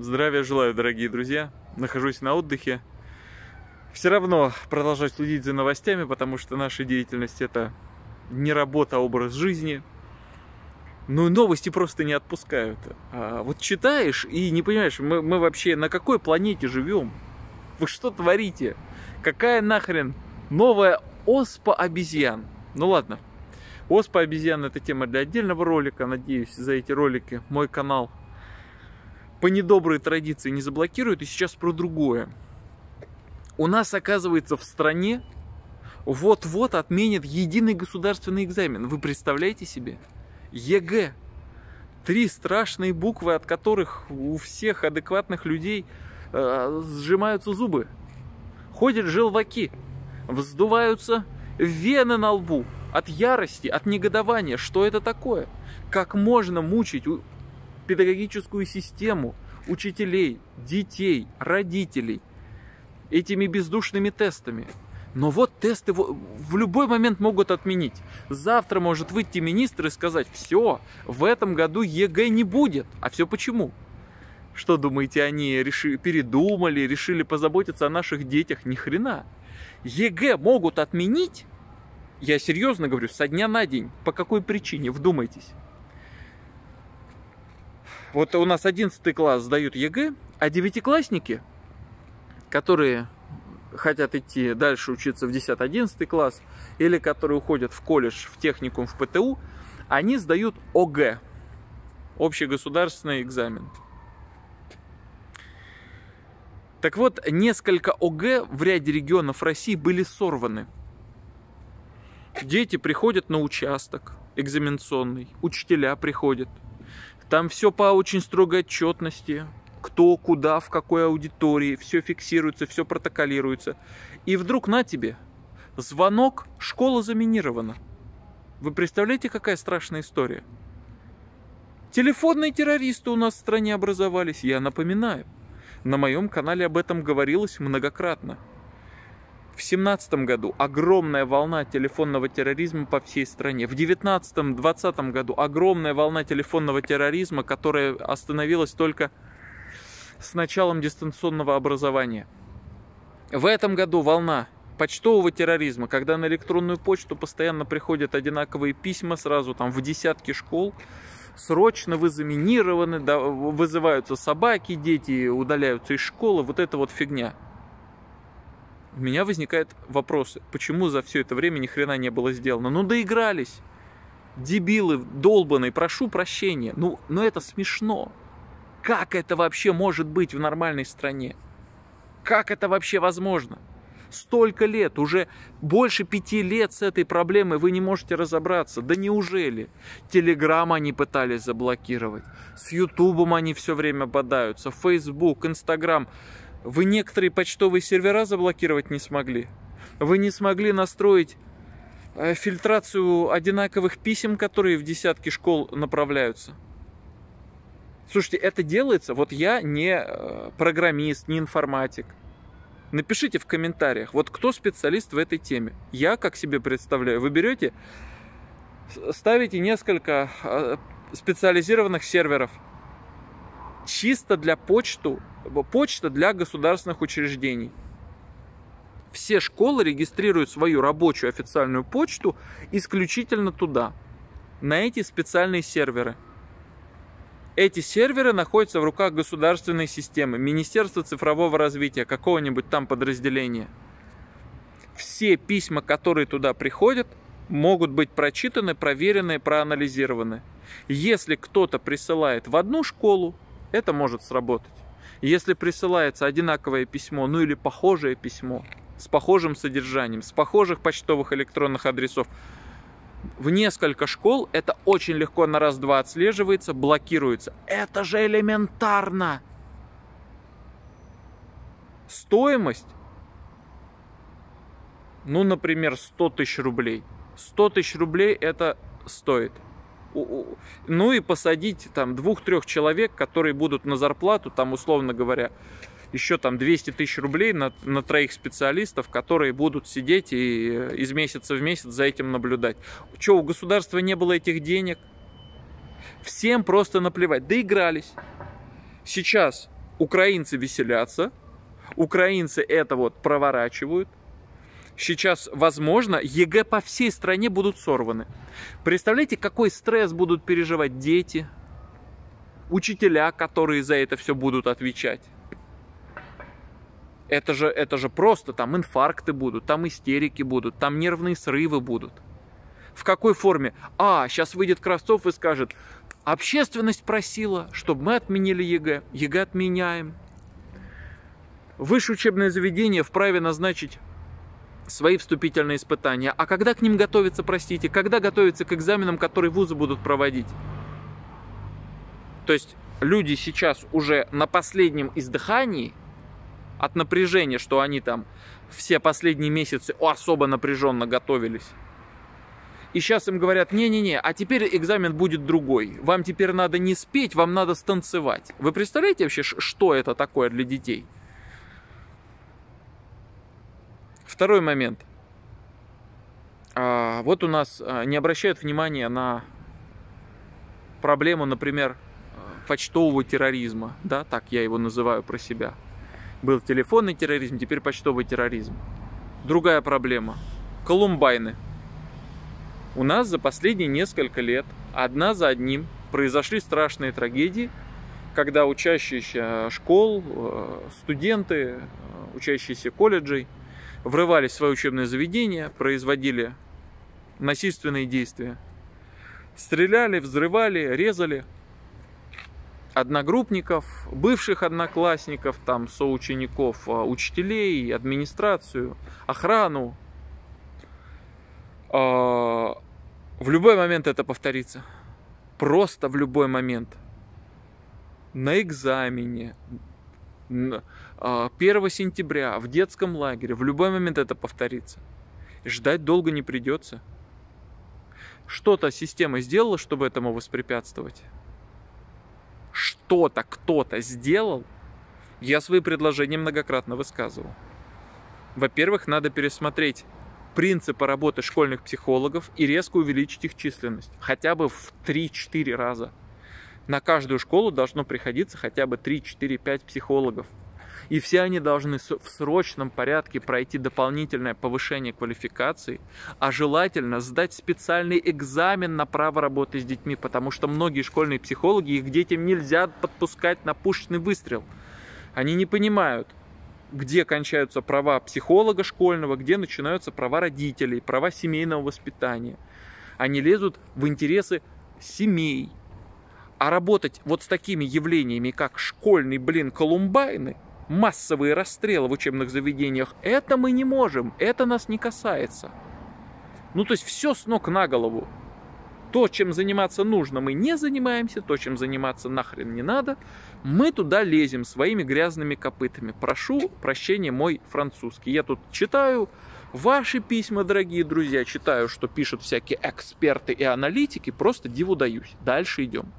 Здравия желаю, дорогие друзья. Нахожусь на отдыхе. Все равно продолжать следить за новостями, потому что наша деятельность это не работа, а образ жизни. Ну, новости просто не отпускают. А вот читаешь и не понимаешь, мы, мы вообще на какой планете живем? Вы что творите? Какая нахрен новая оспа обезьян? Ну ладно, оспа обезьян это тема для отдельного ролика. Надеюсь, за эти ролики мой канал по недоброй традиции не заблокируют. И сейчас про другое. У нас, оказывается, в стране вот-вот отменят единый государственный экзамен. Вы представляете себе? ЕГЭ. Три страшные буквы, от которых у всех адекватных людей э, сжимаются зубы. Ходят желваки, вздуваются вены на лбу от ярости, от негодования. Что это такое? Как можно мучить педагогическую систему, учителей, детей, родителей этими бездушными тестами? Но вот тесты в любой момент могут отменить. Завтра может выйти министр и сказать, все, в этом году ЕГЭ не будет. А все почему? Что думаете, они решили, передумали, решили позаботиться о наших детях? Ни хрена. ЕГЭ могут отменить, я серьезно говорю, со дня на день. По какой причине? Вдумайтесь. Вот у нас 11 класс сдают ЕГЭ, а девятиклассники, которые хотят идти дальше учиться в 10-11 класс, или которые уходят в колледж, в техникум, в ПТУ, они сдают ОГЭ, общегосударственный экзамен. Так вот, несколько ОГЭ в ряде регионов России были сорваны. Дети приходят на участок экзаменационный, учителя приходят. Там все по очень строгой отчетности, кто, куда, в какой аудитории, все фиксируется, все протоколируется. И вдруг на тебе звонок, школа заминирована. Вы представляете, какая страшная история? Телефонные террористы у нас в стране образовались, я напоминаю. На моем канале об этом говорилось многократно. В 2017 году огромная волна телефонного терроризма по всей стране. В 2019-2020 году огромная волна телефонного терроризма, которая остановилась только с началом дистанционного образования. В этом году волна почтового терроризма, когда на электронную почту постоянно приходят одинаковые письма сразу там в десятки школ, срочно вы заминированы, да, вызываются собаки, дети удаляются из школы, вот это вот фигня. У меня возникают вопросы, почему за все это время ни хрена не было сделано? Ну доигрались, дебилы долбаные, прошу прощения, ну, но это смешно. Как это вообще может быть в нормальной стране? Как это вообще возможно? Столько лет, уже больше пяти лет с этой проблемой вы не можете разобраться. Да неужели? Телеграм они пытались заблокировать. С Ютубом они все время бодаются. Фейсбук, Инстаграм. Вы некоторые почтовые сервера заблокировать не смогли. Вы не смогли настроить э, фильтрацию одинаковых писем, которые в десятки школ направляются. Слушайте, это делается, вот я не э, программист, не информатик. Напишите в комментариях, вот кто специалист в этой теме. Я как себе представляю, вы берете, ставите несколько э, специализированных серверов, чисто для почту, почта для государственных учреждений. Все школы регистрируют свою рабочую официальную почту исключительно туда, на эти специальные серверы – эти серверы находятся в руках государственной системы, Министерства цифрового развития, какого-нибудь там подразделения. Все письма, которые туда приходят, могут быть прочитаны, проверены, проанализированы. Если кто-то присылает в одну школу, это может сработать. Если присылается одинаковое письмо, ну или похожее письмо, с похожим содержанием, с похожих почтовых электронных адресов, в несколько школ это очень легко на раз-два отслеживается, блокируется. Это же элементарно! Стоимость, ну, например, 100 тысяч рублей. 100 тысяч рублей это стоит. Ну и посадить там двух-трех человек, которые будут на зарплату, там, условно говоря, еще там 200 тысяч рублей на, на троих специалистов, которые будут сидеть и э, из месяца в месяц за этим наблюдать. Что, у государства не было этих денег? Всем просто наплевать. Доигрались. Сейчас Украинцы веселятся, украинцы это вот проворачивают. Сейчас, возможно, ЕГЭ по всей стране будут сорваны. Представляете, какой стресс будут переживать дети, учителя, которые за это все будут отвечать. Это же, это же просто, там инфаркты будут, там истерики будут, там нервные срывы будут. В какой форме? А, сейчас выйдет Кравцов и скажет, общественность просила, чтобы мы отменили ЕГЭ. ЕГЭ отменяем. Высшее учебное заведение вправе назначить свои вступительные испытания. А когда к ним готовиться, простите, когда готовиться к экзаменам, которые вузы будут проводить? То есть люди сейчас уже на последнем издыхании от напряжения, что они там все последние месяцы особо напряженно готовились. И сейчас им говорят, не-не-не, а теперь экзамен будет другой. Вам теперь надо не спеть, вам надо станцевать. Вы представляете вообще, что это такое для детей? Второй момент. А, вот у нас а, не обращают внимания на проблему, например, почтового терроризма. Да, так я его называю про себя. Был телефонный терроризм, теперь почтовый терроризм. Другая проблема. Колумбайны. У нас за последние несколько лет одна за одним произошли страшные трагедии, когда учащиеся школ, э, студенты, э, учащиеся колледжей врывались в свое учебное заведение, производили насильственные действия. Стреляли, взрывали, резали одногруппников, бывших одноклассников, там, соучеников, а, учителей, администрацию, охрану. А, в любой момент это повторится. Просто в любой момент. На экзамене, 1 а, сентября, в детском лагере, в любой момент это повторится. Ждать долго не придется. Что-то система сделала, чтобы этому воспрепятствовать? Что-то кто-то сделал? Я свои предложения многократно высказывал. Во-первых, надо пересмотреть принципы работы школьных психологов и резко увеличить их численность. Хотя бы в 3-4 раза. На каждую школу должно приходиться хотя бы 3, 4, 5 психологов. И все они должны в срочном порядке пройти дополнительное повышение квалификации, а желательно сдать специальный экзамен на право работы с детьми, потому что многие школьные психологи их детям нельзя подпускать на пушечный выстрел. Они не понимают, где кончаются права психолога школьного, где начинаются права родителей, права семейного воспитания. Они лезут в интересы семей. А работать вот с такими явлениями, как школьный, блин, Колумбайны – массовые расстрелы в учебных заведениях, это мы не можем, это нас не касается. Ну, то есть все с ног на голову. То, чем заниматься нужно, мы не занимаемся, то, чем заниматься нахрен не надо, мы туда лезем своими грязными копытами. Прошу прощения, мой французский. Я тут читаю ваши письма, дорогие друзья, читаю, что пишут всякие эксперты и аналитики, просто диву даюсь. Дальше идем.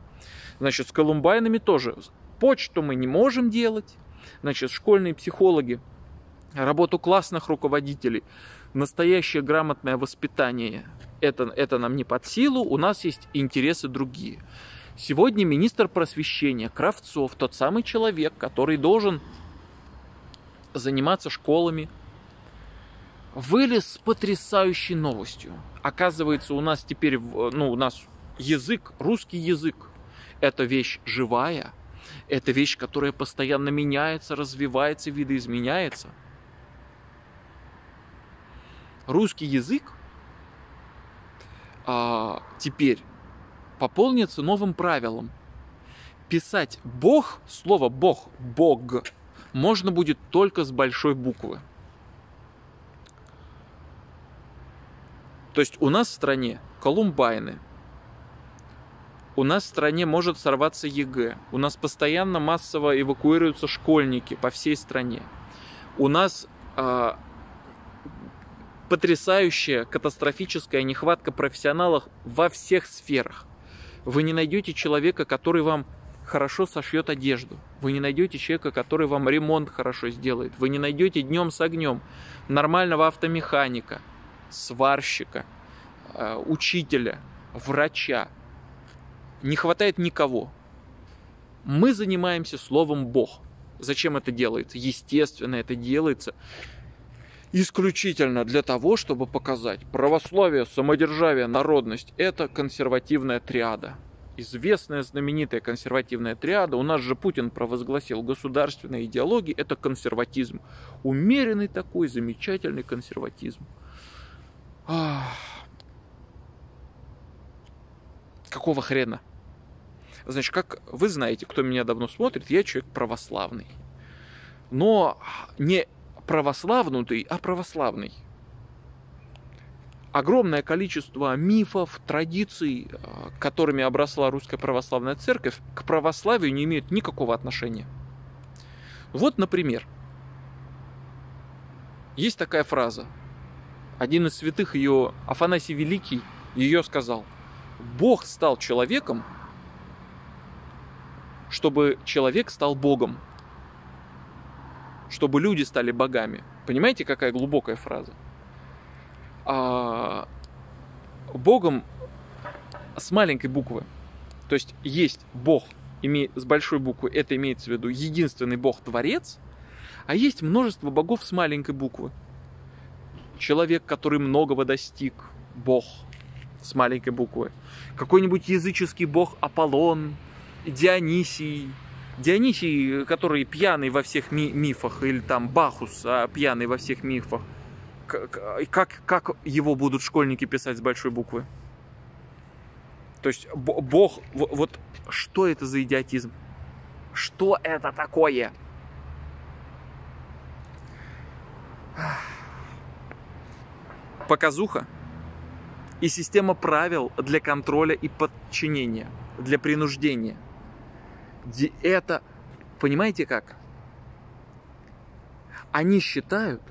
Значит, с Колумбайнами тоже. Почту мы не можем делать, Значит, школьные психологи, работу классных руководителей, настоящее грамотное воспитание, это, это нам не под силу, у нас есть интересы другие. Сегодня министр просвещения Кравцов, тот самый человек, который должен заниматься школами, вылез с потрясающей новостью. Оказывается, у нас теперь, ну, у нас язык, русский язык, это вещь живая – это вещь, которая постоянно меняется, развивается, видоизменяется. Русский язык а, теперь пополнится новым правилом. Писать Бог, слово Бог, Бог, можно будет только с большой буквы. То есть у нас в стране колумбайны – у нас в стране может сорваться ЕГЭ. У нас постоянно массово эвакуируются школьники по всей стране. У нас э, потрясающая, катастрофическая нехватка профессионалов во всех сферах. Вы не найдете человека, который вам хорошо сошьет одежду. Вы не найдете человека, который вам ремонт хорошо сделает. Вы не найдете днем с огнем нормального автомеханика, сварщика, э, учителя, врача не хватает никого. Мы занимаемся словом Бог. Зачем это делается? Естественно, это делается исключительно для того, чтобы показать православие, самодержавие, народность – это консервативная триада. Известная знаменитая консервативная триада. У нас же Путин провозгласил государственная идеология – это консерватизм. Умеренный такой, замечательный консерватизм. Ах. Какого хрена? Значит, как вы знаете, кто меня давно смотрит, я человек православный. Но не православнутый, а православный. Огромное количество мифов, традиций, э, которыми обросла русская православная церковь, к православию не имеют никакого отношения. Вот, например, есть такая фраза. Один из святых ее, Афанасий Великий, ее сказал. Бог стал человеком, чтобы человек стал Богом чтобы люди стали богами. Понимаете, какая глубокая фраза? А, богом с маленькой буквы. То есть есть Бог име, с большой буквы, это имеется в виду единственный Бог Творец, а есть множество богов с маленькой буквы. Человек, который многого достиг, Бог с маленькой буквы. Какой-нибудь языческий бог Аполлон, Дионисий, Дионисий, который пьяный во всех ми- мифах, или там Бахус, а пьяный во всех мифах, как, как его будут школьники писать с большой буквы? То есть Бог, вот что это за идиотизм? Что это такое? Показуха и система правил для контроля и подчинения, для принуждения – это, понимаете как? Они считают,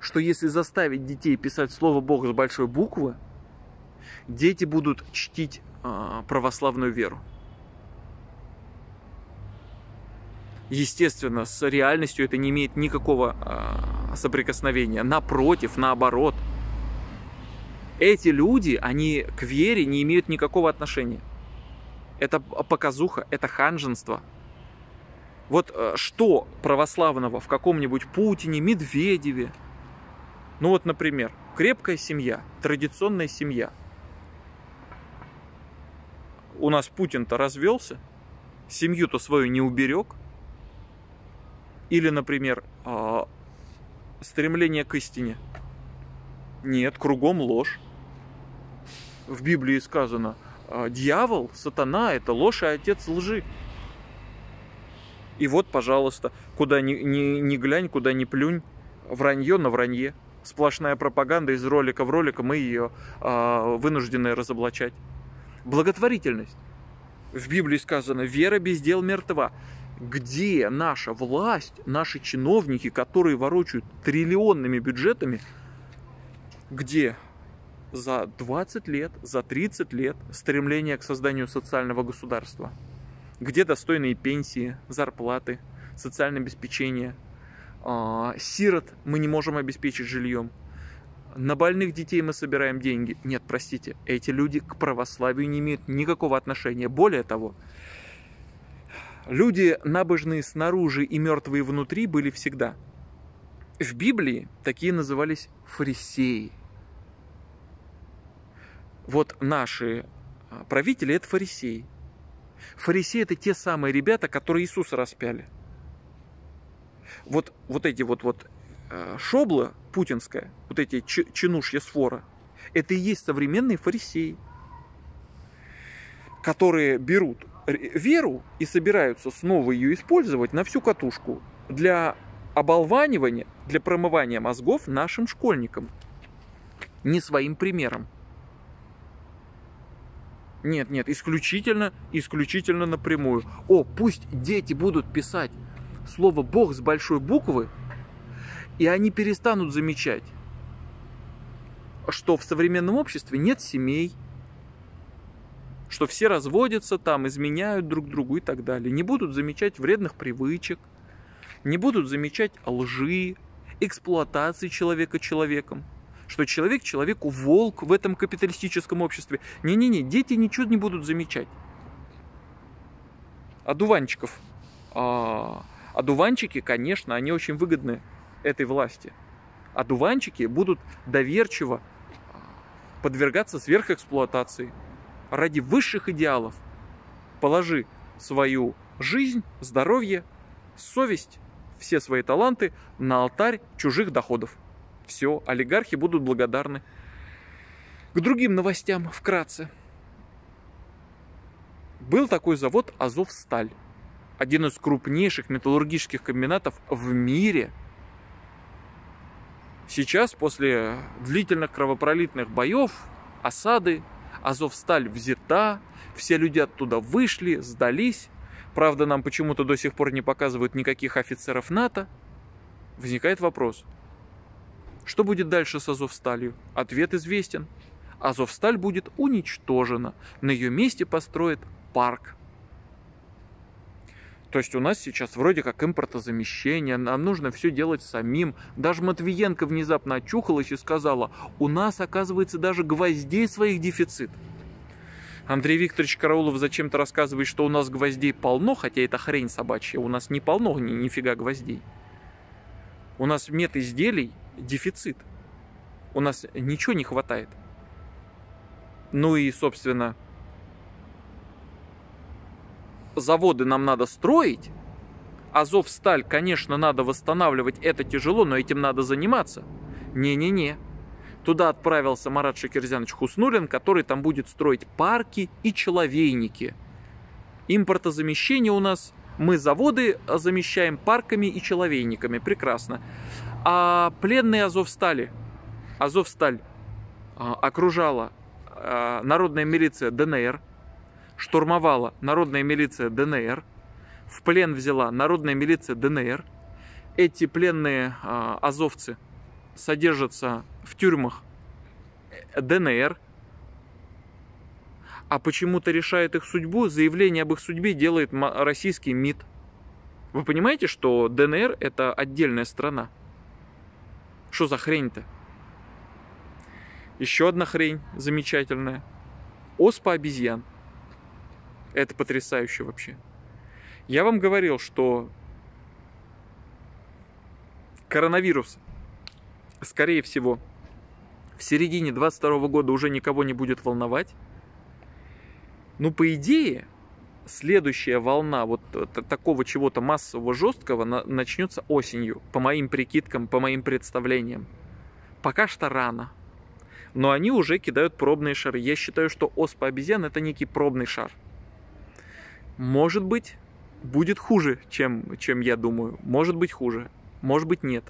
что если заставить детей писать слово Бог с большой буквы, дети будут чтить э, православную веру. Естественно, с реальностью это не имеет никакого э, соприкосновения. Напротив, наоборот. Эти люди, они к вере не имеют никакого отношения это показуха, это ханженство. Вот э, что православного в каком-нибудь Путине, Медведеве? Ну вот, например, крепкая семья, традиционная семья. У нас Путин-то развелся, семью-то свою не уберег. Или, например, а, стремление к истине. Нет, кругом ложь. В Библии сказано – дьявол, сатана – это ложь и отец лжи. И вот, пожалуйста, куда ни, ни, ни глянь, куда ни плюнь, вранье на вранье. Сплошная пропаганда из ролика в ролик, мы ее э, вынуждены разоблачать. Благотворительность. В Библии сказано, вера без дел мертва. Где наша власть, наши чиновники, которые ворочают триллионными бюджетами, где за 20 лет, за 30 лет стремления к созданию социального государства, где достойные пенсии, зарплаты, социальное обеспечение. А, сирот мы не можем обеспечить жильем. На больных детей мы собираем деньги. Нет, простите, эти люди к православию не имеют никакого отношения. Более того, люди набожные снаружи и мертвые внутри были всегда. В Библии такие назывались фарисеи – вот наши а, правители – это фарисеи. Фарисеи – это те самые ребята, которые Иисуса распяли. Вот, вот эти вот, вот а, шобла путинская, вот эти чинушья сфора, это и есть современные фарисеи, которые берут веру и собираются снова ее использовать на всю катушку для оболванивания, для промывания мозгов нашим школьникам. Не своим примером. Нет, нет, исключительно, исключительно напрямую. О, пусть дети будут писать слово Бог с большой буквы, и они перестанут замечать, что в современном обществе нет семей, что все разводятся там, изменяют друг другу и так далее. Не будут замечать вредных привычек, не будут замечать лжи, эксплуатации человека человеком что человек человеку волк в этом капиталистическом обществе. Не-не-не, дети ничего не будут замечать. Одуванчиков а, Одуванчики, конечно, они очень выгодны этой власти. Одуванчики будут доверчиво подвергаться сверхэксплуатации ради высших идеалов. Положи свою жизнь, здоровье, совесть, все свои таланты на алтарь чужих доходов. Все, олигархи будут благодарны. К другим новостям вкратце. Был такой завод Азовсталь, один из крупнейших металлургических комбинатов в мире. Сейчас, после длительных кровопролитных боев, осады, Азовсталь взята, все люди оттуда вышли, сдались. Правда, нам почему-то до сих пор не показывают никаких офицеров НАТО. Возникает вопрос. Что будет дальше с Азовсталью? Ответ известен. Азовсталь будет уничтожена. На ее месте построят парк. То есть у нас сейчас вроде как импортозамещение, нам нужно все делать самим. Даже Матвиенко внезапно очухалась и сказала, у нас, оказывается, даже гвоздей своих дефицит. Андрей Викторович Караулов зачем-то рассказывает, что у нас гвоздей полно, хотя это хрень собачья, у нас не полно ни, нифига гвоздей. У нас нет изделий, дефицит. У нас ничего не хватает. Ну и, собственно, заводы нам надо строить. Азов сталь, конечно, надо восстанавливать, это тяжело, но этим надо заниматься. Не-не-не. Туда отправился Марат Шакирзянович Хуснулин, который там будет строить парки и человейники. Импортозамещение у нас. Мы заводы замещаем парками и человейниками. Прекрасно. А пленные Азовстали, Азовсталь а, окружала а, народная милиция ДНР, штурмовала народная милиция ДНР, в плен взяла народная милиция ДНР. Эти пленные азовцы содержатся в тюрьмах ДНР, а почему-то решает их судьбу, заявление об их судьбе делает российский МИД. Вы понимаете, что ДНР это отдельная страна? Что за хрень-то? Еще одна хрень замечательная. Оспа обезьян. Это потрясающе вообще. Я вам говорил, что коронавирус, скорее всего, в середине 22 года уже никого не будет волновать. Ну, по идее, следующая волна вот такого чего-то массового жесткого начнется осенью, по моим прикидкам, по моим представлениям. Пока что рано. Но они уже кидают пробные шары. Я считаю, что оспа обезьян это некий пробный шар может быть, будет хуже, чем, чем я думаю. Может быть хуже, может быть нет.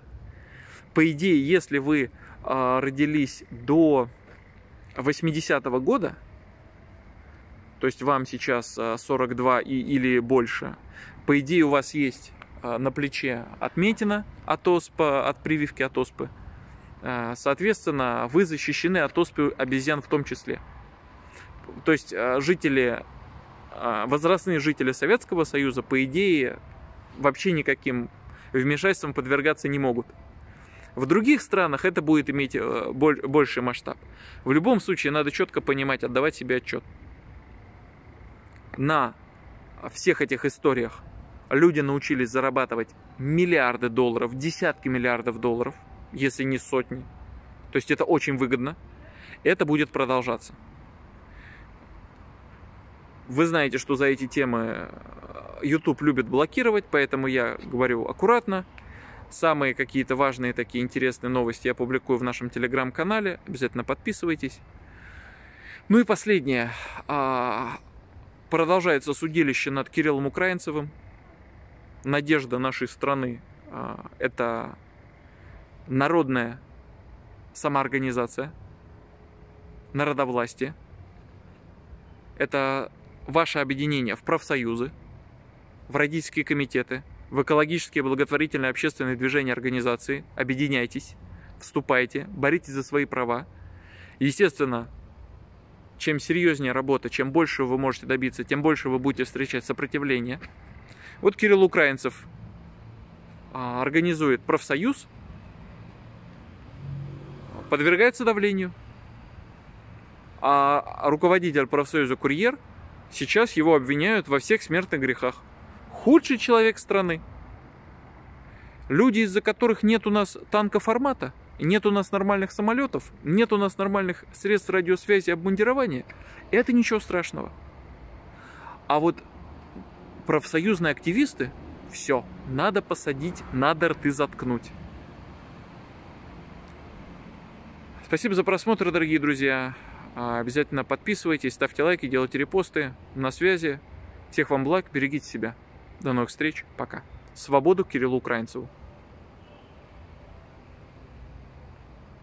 По идее, если вы э, родились до 80-го года, то есть вам сейчас 42 и, или больше, по идее у вас есть э, на плече отметина от оспа, от прививки от оспы. Э, соответственно, вы защищены от оспы обезьян в том числе. То есть жители возрастные жители Советского Союза, по идее, вообще никаким вмешательством подвергаться не могут. В других странах это будет иметь э, больший масштаб. В любом случае надо четко понимать, отдавать себе отчет. На всех этих историях люди научились зарабатывать миллиарды долларов, десятки миллиардов долларов, если не сотни. То есть это очень выгодно. Это будет продолжаться. Вы знаете, что за эти темы э, YouTube любит блокировать, поэтому я говорю аккуратно. Самые какие-то важные такие интересные новости я публикую в нашем телеграм-канале. Обязательно подписывайтесь. Ну и последнее. Продолжается судилище над Кириллом Украинцевым. Надежда нашей страны а, – это народная самоорганизация, народовластие. Это ваше объединение в профсоюзы, в родительские комитеты, в экологические благотворительные общественные движения организации. Объединяйтесь, вступайте, боритесь за свои права. Естественно, чем серьезнее работа, чем больше вы можете добиться, тем больше вы будете встречать сопротивление. Вот Кирилл Украинцев а, организует профсоюз, подвергается давлению. А руководитель профсоюза «Курьер» Сейчас его обвиняют во всех смертных грехах. Худший человек страны. Люди, из-за которых нет у нас танка формата, нет у нас нормальных самолетов, нет у нас нормальных средств радиосвязи и обмундирования, это ничего страшного. А вот профсоюзные активисты, все, надо посадить, надо рты заткнуть. Спасибо за просмотр, дорогие друзья. А, обязательно подписывайтесь, ставьте лайки, делайте репосты. На связи. Всех вам благ, берегите себя. До новых встреч, пока. Свободу Кириллу Украинцеву.